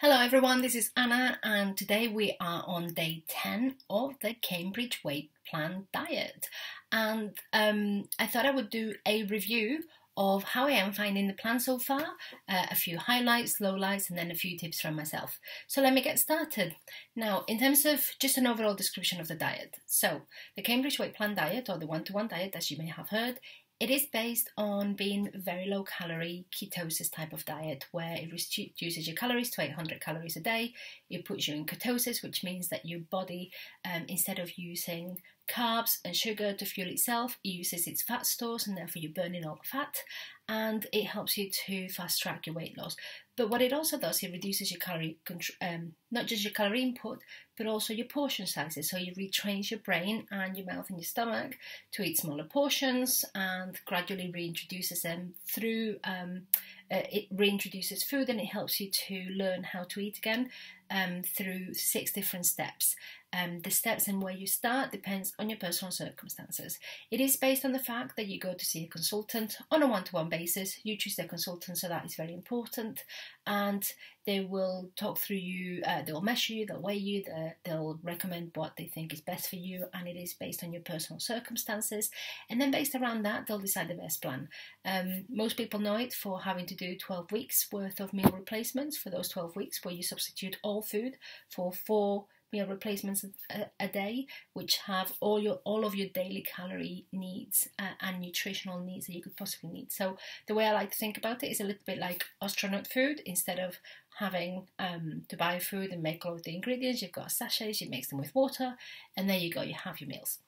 Hello everyone, this is Ana, and today we are on day 10 of the Cambridge Weight Plan diet. And um, I thought I would do a review of how I am finding the plan so far, uh, a few highlights, lowlights, and then a few tips from myself. So let me get started. Now, in terms of just an overall description of the diet. So, the Cambridge Weight Plan diet, or the one to one diet, as you may have heard, it is based on being very low calorie ketosis type of diet where it reduces your calories to 800 calories a day. It puts you in ketosis, which means that your body, um, instead of using carbs and sugar to fuel itself, it uses its fat stores and therefore you're burning all the fat and it helps you to fast track your weight loss. But what it also does, it reduces your calorie, um, not just your calorie input, but also your portion sizes. So you retrains your brain and your mouth and your stomach to eat smaller portions and gradually reintroduces them through. Um, uh, it reintroduces food and it helps you to learn how to eat again um, through six different steps. Um, the steps and where you start depends on your personal circumstances. It is based on the fact that you go to see a consultant on a one to one basis. You choose their consultant, so that is very important. And they will talk through you, uh, they'll measure you, they'll weigh you, they'll recommend what they think is best for you, and it is based on your personal circumstances. And then, based around that, they'll decide the best plan. Um, most people know it for having to do 12 weeks worth of meal replacements for those 12 weeks where you substitute all food for four meal replacements a, a, day, which have all your all of your daily calorie needs uh, and nutritional needs that you could possibly need. So the way I like to think about it is a little bit like astronaut food. Instead of having um, to buy food and make all of the ingredients, you've got sachets. You mix them with water, and there you go. You have your meals.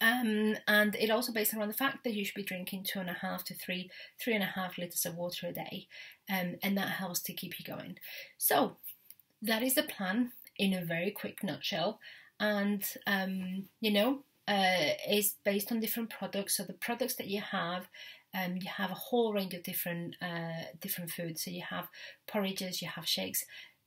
Um, and it also based around the fact that you should be drinking two and a half to three, three and a half liters of water a day, um, and that helps to keep you going. So that is the plan in a very quick nutshell. And, um, you know, uh, is based on different products. So the products that you have, um, you have a whole range of different uh, different foods. So you have porridges, you have shakes.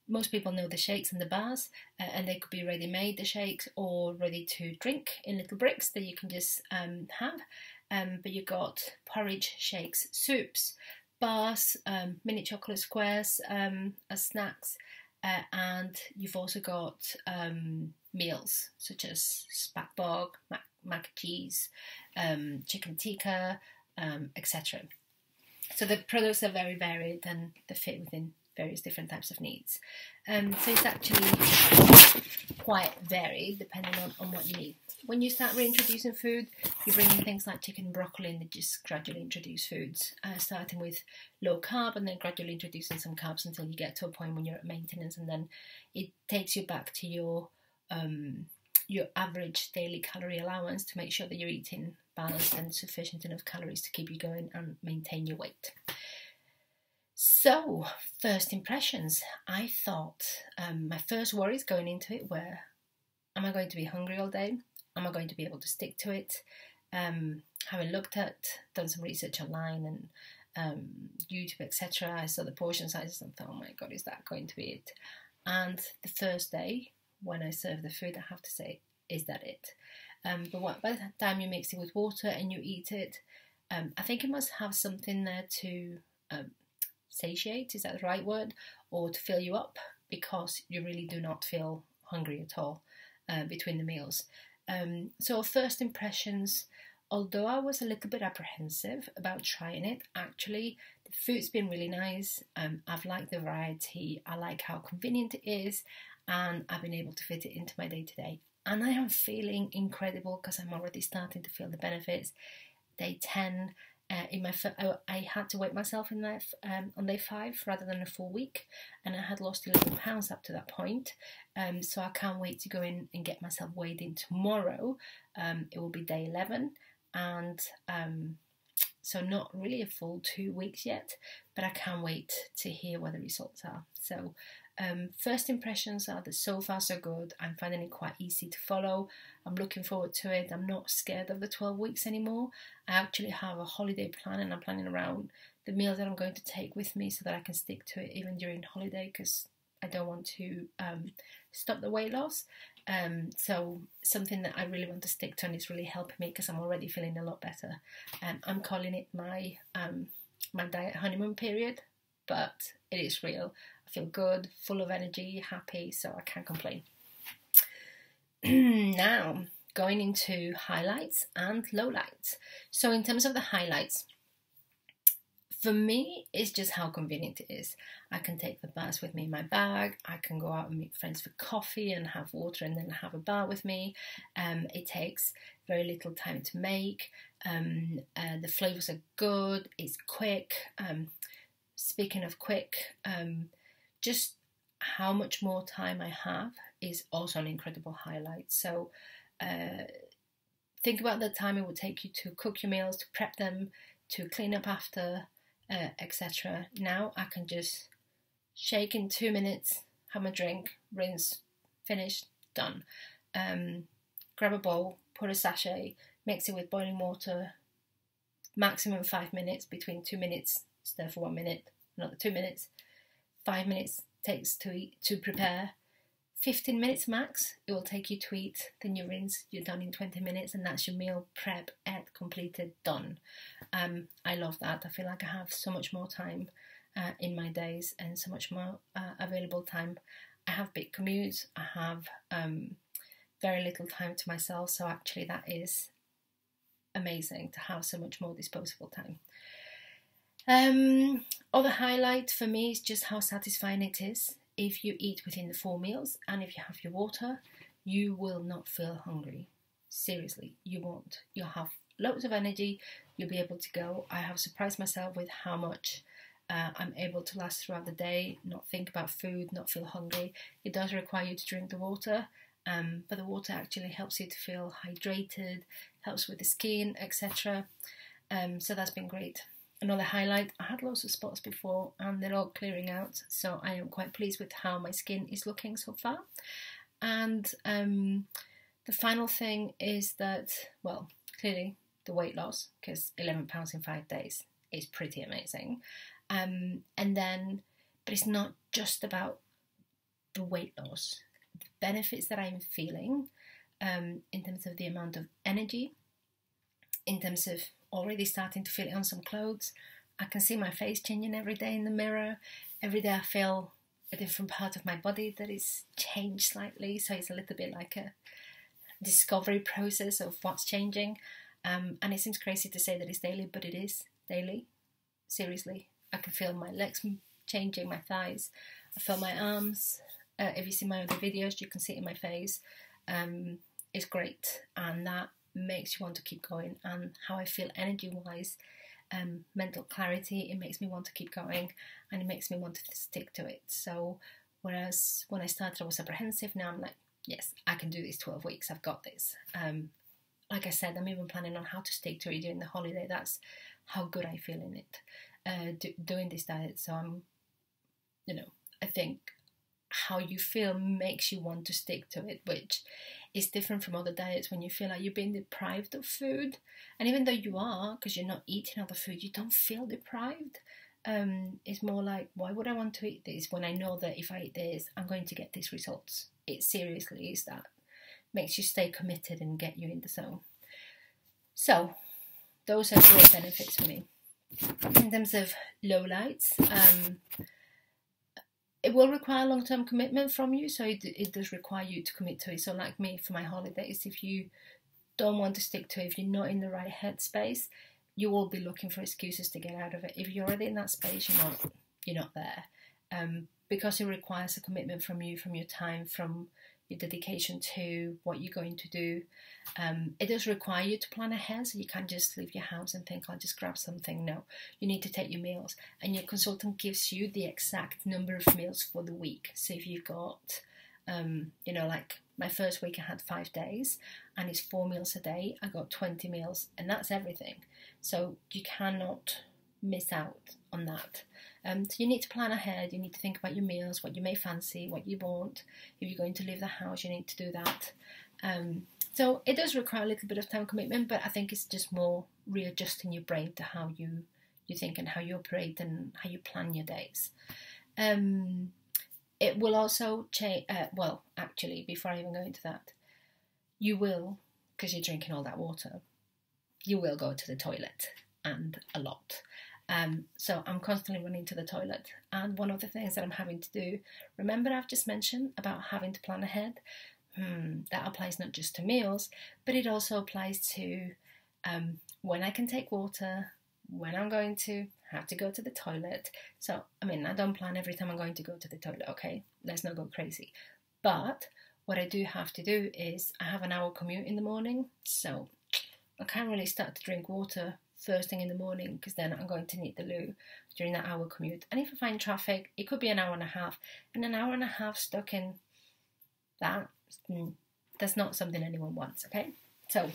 Most people know the shakes and the bars, uh, and they could be ready made, the shakes, or ready to drink in little bricks that you can just um, have. Um, but you've got porridge, shakes, soups, bars, um, mini chocolate squares um, as snacks, uh, and you've also got um, meals such as spag bog, mac, mac and cheese, um, chicken tikka, um, etc. So the products are very varied and they fit within various different types of needs. Um, so it's actually quite varied depending on, on what you need. When you start reintroducing food, you bring in things like chicken and broccoli and just gradually introduce foods, uh, starting with low carb and then gradually introducing some carbs until you get to a point when you're at maintenance and then it takes you back to your um, your average daily calorie allowance to make sure that you're eating balanced and sufficient enough calories to keep you going and maintain your weight. So, first impressions. I thought um, my first worries going into it were Am I going to be hungry all day? Am I going to be able to stick to it? Um, having looked at, done some research online and um, YouTube, etc., I saw the portion sizes and thought, oh my god, is that going to be it? And the first day, when I served the food, I have to say, is that it? Um, but what, by the time you mix it with water and you eat it, um, I think it must have something there to um, satiate, is that the right word? Or to fill you up because you really do not feel hungry at all uh, between the meals. Um, so, first impressions, although I was a little bit apprehensive about trying it, actually, the food's been really nice. Um, I've liked the variety, I like how convenient it is, and I've been able to fit it into my day to day. And I am feeling incredible because I'm already starting to feel the benefits. Day 10, uh, in my I, I had to weight myself in that um, on day five rather than a full week, and I had lost 11 pounds up to that point. Um, so I can't wait to go in and get myself weighed in tomorrow. Um, it will be day 11, and um, so not really a full two weeks yet, but I can't wait to hear what the results are. So um, first impressions are that so far so good. I'm finding it quite easy to follow. I'm looking forward to it. I'm not scared of the 12 weeks anymore. I actually have a holiday plan and I'm planning around the meals that I'm going to take with me so that I can stick to it even during holiday because I don't want to um, stop the weight loss. Um, so something that I really want to stick to and it's really helping me because I'm already feeling a lot better. Um, I'm calling it my um, my diet honeymoon period but it is real. I feel good, full of energy, happy, so I can't complain. now, going into highlights and lowlights. So, in terms of the highlights, for me, it's just how convenient it is. I can take the bars with me in my bag. I can go out and meet friends for coffee and have water and then have a bar with me. Um, it takes very little time to make. Um, uh, the flavors are good. It's quick. Um, speaking of quick, um, just how much more time I have is also an incredible highlight. So uh, think about the time it would take you to cook your meals, to prep them, to clean up after, uh, etc. Now I can just shake in two minutes, have a drink, rinse, finish, done. Um, grab a bowl, put a sachet, mix it with boiling water, maximum five minutes, between two minutes, stir for one minute, another two minutes, five minutes takes to eat, to prepare, 15 minutes max. It will take you to eat then you rinse. You're done in 20 minutes and that's your meal prep at completed done. Um, i love that. I feel like i have so much more time uh, in my days and so much more uh, available time. I have big commutes. I have um, very little time to myself. So actually that is amazing to have so much more disposable time. Um, other highlight for me is just how satisfying it is if you eat within the four meals and if you have your water, you will not feel hungry. Seriously, you won't. You'll have loads of energy, you'll be able to go. I have surprised myself with how much uh, I'm able to last throughout the day, not think about food, not feel hungry. It does require you to drink the water, um, but the water actually helps you to feel hydrated, helps with the skin, etc. Um, so that's been great another highlight. I had lots of spots before and they're all clearing out, so I am quite pleased with how my skin is looking so far. And um, the final thing is that, well, clearly the weight loss, because 11 pounds in five days is pretty amazing. Um, and then, but it's not just about the weight loss, the benefits that I'm feeling um, in terms of the amount of energy, in terms of already starting to feel it on some clothes. I can see my face changing every day in the mirror. Every day I feel a different part of my body that is changed slightly. So it's a little bit like a discovery process of what's changing. Um, and it seems crazy to say that it's daily, but it is daily. Seriously, I can feel my legs changing, my thighs. I feel my arms. Uh, if you see my other videos, you can see it in my face. Um, it's great, and that makes you want to keep going and how I feel energy wise, um, mental clarity, it makes me want to keep going and it makes me want to stick to it. So, whereas when I started, I was apprehensive, now I'm like, yes, I can do these 12 weeks, I've got this. Um, like I said, I'm even planning on how to stick to it during the holiday. That's how good I feel in it, uh, do, doing this diet. So, I'm, you know, I think how you feel makes you want to stick to it, which is different from other diets when you feel like you're being deprived of food. And even though you are, because you're not eating other food, you don't feel deprived. Um, it's more like, why would I want to eat this when I know that if I eat this, I'm going to get these results? It seriously is that. Makes you stay committed and get you in the zone. So, those are great benefits for me. In terms of low lights, um, it will require long term commitment from you, so it, it does require you to commit to it. So, like me for my holidays, if you don't want to stick to it, if you're not in the right headspace, you will be looking for excuses to get out of it. If you're already in that space, you're not you're not there, um, because it requires a commitment from you, from your time, from your dedication to what you're going to do. Um, it does require you to plan ahead, so you can't just leave your house and think, I'll just grab something. No, you need to take your meals, and your consultant gives you the exact number of meals for the week. So if you've got, um, you know, like my first week, I had five days, and it's four meals a day. I got 20 meals, and that's everything. So you cannot miss out on that. Um, so you need to plan ahead. You need to think about your meals, what you may fancy, what you want. If you're going to leave the house, you need to do that. Um, so it does require a little bit of time commitment, but I think it's just more readjusting your brain to how you you think and how you operate and how you plan your days. Um, it will also change. Uh, well, actually, before I even go into that, you will because you're drinking all that water. You will go to the toilet and a lot. Um, so I'm constantly running to the toilet. And one of the things that I'm having to do, remember I've just mentioned about having to plan ahead? Hmm, that applies not just to meals, but it also applies to um, when I can take water, when I'm going to have to go to the toilet. So, I mean, I don't plan every time I'm going to go to the toilet, okay? Let's not go crazy. But what I do have to do is I have an hour commute in the morning, so I can't really start to drink water first thing in the morning because then I'm going to need the loo during that hour commute. And if I find traffic, it could be an hour and a half, and an hour and a half stuck in that, mm, that's not something anyone wants, okay? So,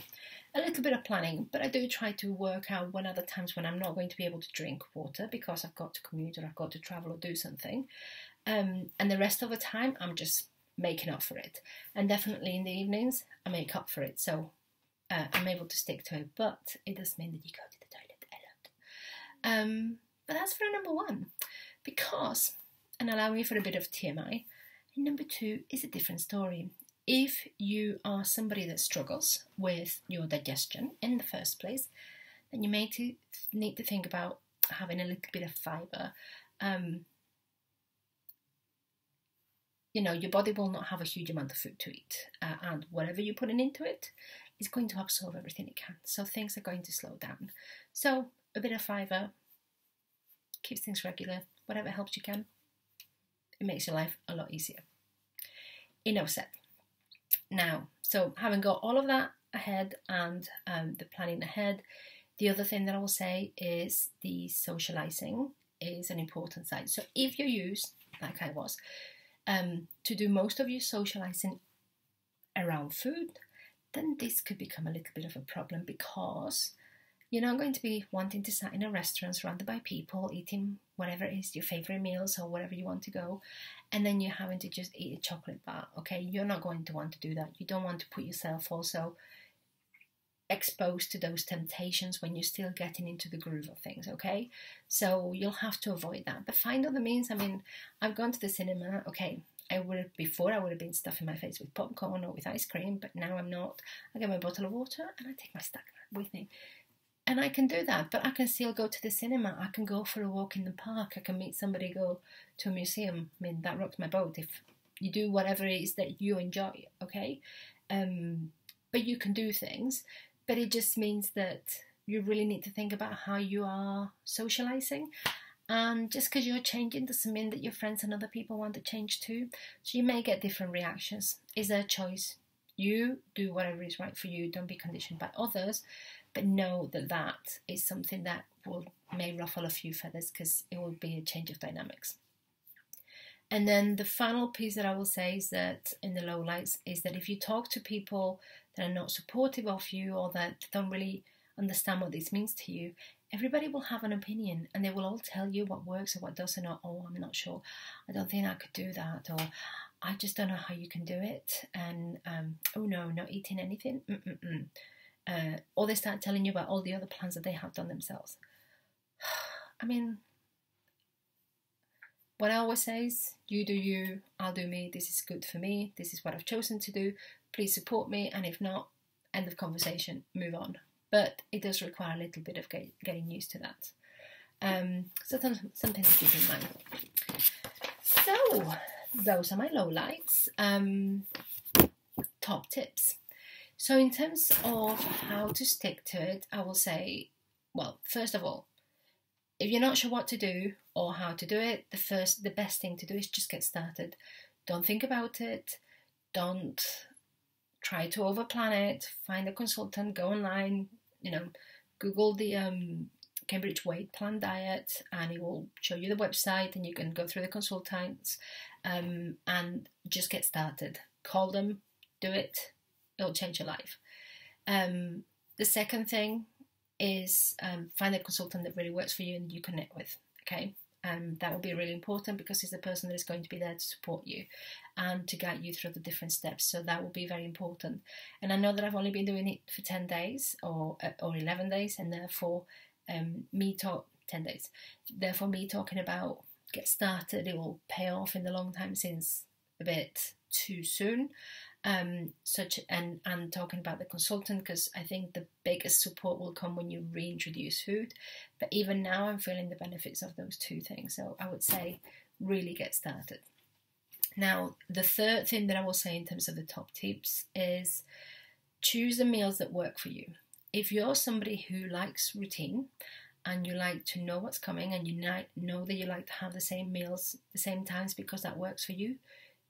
a little bit of planning, but I do try to work out when other times when I'm not going to be able to drink water because I've got to commute or I've got to travel or do something. Um, and the rest of the time, I'm just making up for it. And definitely in the evenings, I make up for it. So uh, I'm able to stick to it, but it does mean that you go to the toilet a lot. Um, but that's for number one, because, and allow me for a bit of TMI, number two is a different story. If you are somebody that struggles with your digestion in the first place, then you may to, need to think about having a little bit of fiber. Um, you know, your body will not have a huge amount of food to eat, uh, and whatever you're putting into it is going to absorb everything it can. So things are going to slow down. So a bit of fiber keeps things regular, whatever helps you can. It makes your life a lot easier. Enough said. Now, so having got all of that ahead and um, the planning ahead, the other thing that I will say is the socializing is an important side. So if you use, like I was, um, to do most of your socializing around food, then this could become a little bit of a problem because you're not going to be wanting to sit in a restaurant surrounded by people eating whatever is your favorite meals or whatever you want to go, and then you're having to just eat a chocolate bar. Okay, you're not going to want to do that. You don't want to put yourself also exposed to those temptations when you're still getting into the groove of things. Okay, so you'll have to avoid that. But find other means. I mean, I've gone to the cinema. Okay, I would have before I would have been stuffing my face with popcorn or with ice cream, but now I'm not. I get my bottle of water and I take my stack with me. And I can do that, but I can still go to the cinema. I can go for a walk in the park. I can meet somebody, go to a museum. I mean, that rocks my boat. If you do whatever it is that you enjoy, okay? Um, but you can do things. But it just means that you really need to think about how you are socializing and just because you're changing doesn't mean that your friends and other people want to change too. So you may get different reactions. Is a choice. You do whatever is right for you. Don't be conditioned by others, but know that that is something that will may ruffle a few feathers because it will be a change of dynamics. And then the final piece that I will say is that in the low lights is that if you talk to people that are not supportive of you or that don't really understand what this means to you, everybody will have an opinion and they will all tell you what works and what doesn't, or oh, I'm not sure, I don't think I could do that, or I just don't know how you can do it, and um, oh no, not eating anything, uh, or they start telling you about all the other plans that they have done themselves. I mean, what I always say is, you do you, I'll do me, this is good for me, this is what I've chosen to do, please support me, and if not, end of conversation, move on but it does require a little bit of get, getting used to that. Um, so something to keep in mind. So those are my lowlights. Um, top tips. So in terms of how to stick to it, I will say, well, first of all, if you're not sure what to do or how to do it, the first, the best thing to do is just get started. Don't think about it. Don't try to overplan it. Find a consultant. Go online you know, Google the um, Cambridge Weight Plan Diet, and it will show you the website, and you can go through the consultants um, and just get started. Call them, do it. It'll change your life. Um, the second thing is um, find a consultant that really works for you and you connect with. Okay, um, that will be really important because it's the person that is going to be there to support you and to guide you through the different steps. So that will be very important. And I know that I've only been doing it for 10 days or, uh, or 11 days, and therefore, um, me talk 10 days. Therefore, me talking about get started, it will pay off in the long time since a bit too soon. Um, such and and talking about the consultant because I think the biggest support will come when you reintroduce food. But even now, I'm feeling the benefits of those two things. So I would say really get started. Now, the third thing that I will say in terms of the top tips is choose the meals that work for you. If you're somebody who likes routine and you like to know what's coming and you know that you like to have the same meals the same times because that works for you,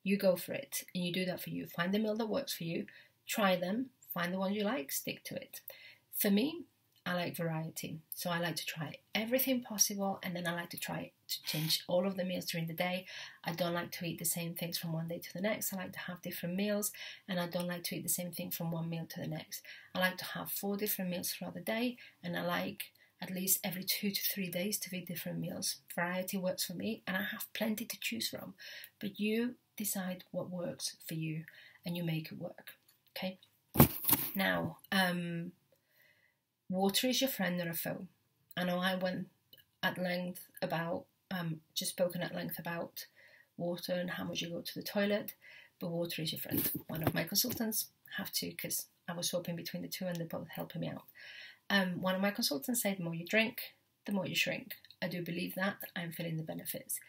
you go for it and you do that for you. Find the meal that works for you, try them, find the one you like, stick to it. For me, I like variety. So I like to try everything possible and then I like to try to change all of the meals during the day. I don't like to eat the same things from one day to the next. I like to have different meals and I don't like to eat the same thing from one meal to the next. I like to have four different meals throughout the day and I like at least every two to three days to be different meals. Variety works for me and I have plenty to choose from. But you decide what works for you and you make it work. Okay. Now, um, water is your friend or a foe. I know I went at length about, um, just spoken at length about water and how much you go to the toilet, but water is your friend. One of my consultants have to because I was swapping between the two and they're both helping me out. Um, one of my consultants said, the more you drink, the more you shrink. I do believe that. I'm feeling the benefits.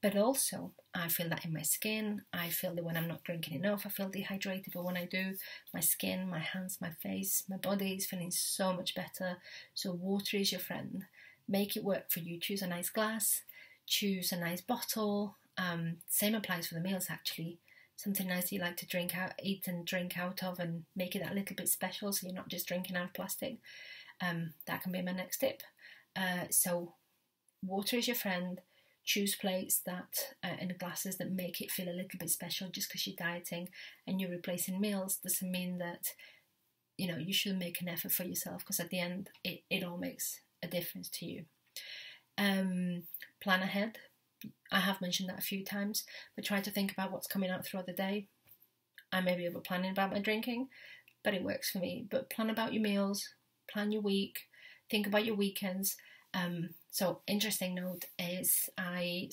But also, I feel that in my skin. I feel that when I'm not drinking enough, I feel dehydrated. But when I do, my skin, my hands, my face, my body is feeling so much better. So, water is your friend. Make it work for you. Choose a nice glass, choose a nice bottle. Um, same applies for the meals actually. Something nice you like to drink out, eat and drink out of, and make it that little bit special so you're not just drinking out of plastic. Um, that can be my next tip. Uh, so, water is your friend choose plates that uh, and glasses that make it feel a little bit special just because you're dieting and you're replacing meals doesn't mean that you know you should make an effort for yourself because at the end it, it all makes a difference to you. Um, plan ahead. I have mentioned that a few times but try to think about what's coming out throughout the day. I may be over planning about my drinking but it works for me. But plan about your meals plan your week think about your weekends um, so, interesting note is I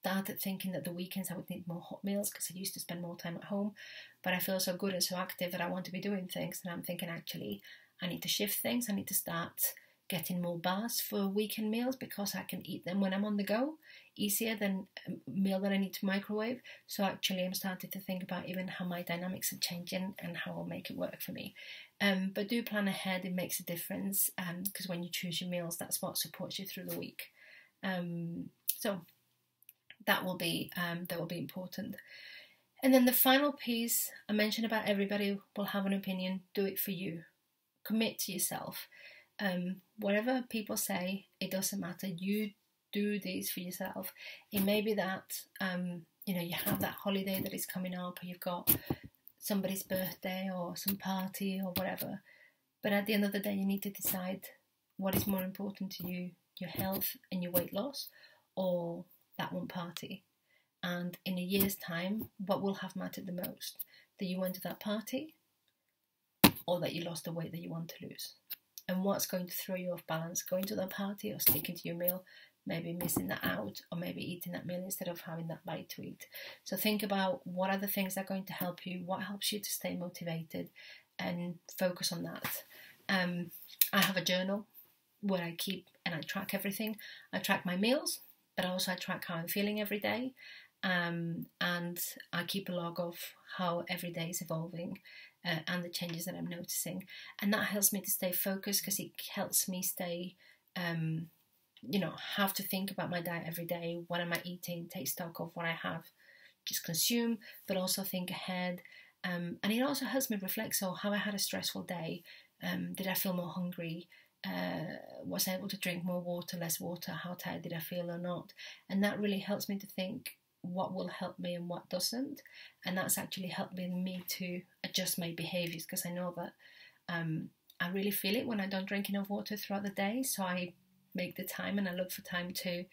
started thinking that the weekends I would need more hot meals because I used to spend more time at home, but I feel so good and so active that I want to be doing things. And I'm thinking actually, I need to shift things. I need to start getting more bars for weekend meals because I can eat them when I'm on the go easier than a meal that I need to microwave. So actually, I'm starting to think about even how my dynamics are changing and how I'll make it work for me. Um, but do plan ahead; it makes a difference because um, when you choose your meals, that's what supports you through the week. Um, so that will be um, that will be important. And then the final piece I mentioned about everybody will have an opinion. Do it for you. Commit to yourself. Um, whatever people say, it doesn't matter. You do these for yourself. It may be that um, you know you have that holiday that is coming up, or you've got somebody's birthday or some party or whatever. But at the end of the day, you need to decide what is more important to you: your health and your weight loss, or that one party. And in a year's time, what will have mattered the most? That you went to that party, or that you lost the weight that you want to lose? and what's going to throw you off balance going to that party or sticking to your meal maybe missing that out or maybe eating that meal instead of having that bite to eat. So think about what are the things that are going to help you what helps you to stay motivated and focus on that. Um, i have a journal where i keep and i track everything. I track my meals but also i track how i'm feeling every day. Um, and i keep a log of how every day is evolving uh, and the changes that I'm noticing. And that helps me to stay focused because it helps me stay, um, you know, have to think about my diet every day. What am I eating? Take stock of what I have just consume, but also think ahead. Um, and it also helps me reflect. So, how I had a stressful day. Um, did I feel more hungry? Uh, was I able to drink more water, less water? How tired did I feel or not? And that really helps me to think what will help me and what doesn't. And that's actually helping me to adjust my behaviors because I know that um, I really feel it when I don't drink enough water throughout the day. So I make the time and I look for time to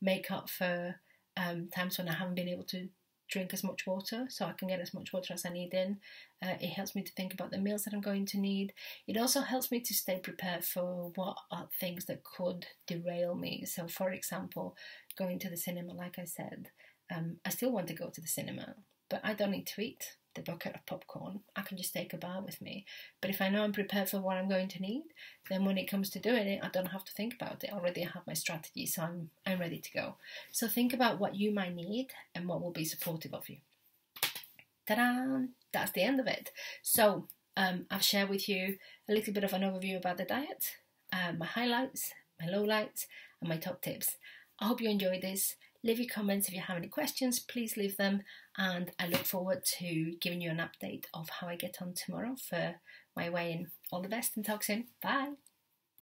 make up for um, times when I haven't been able to drink as much water so I can get as much water as I need in. Uh, it helps me to think about the meals that I'm going to need. It also helps me to stay prepared for what are things that could derail me. So, for example, going to the cinema, like I said, um, I still want to go to the cinema, but I don't need to eat the bucket of popcorn. I can just take a bar with me. But if I know I'm prepared for what I'm going to need, then when it comes to doing it, I don't have to think about it. Already I have my strategy, so I'm I'm ready to go. So think about what you might need and what will be supportive of you. Ta-da! That's the end of it. So um, I've shared with you a little bit of an overview about the diet, uh, my highlights, my lowlights, and my top tips. I hope you enjoyed this. Leave your comments if you have any questions, please leave them. And I look forward to giving you an update of how I get on tomorrow for my weigh in. All the best and talk soon. Bye.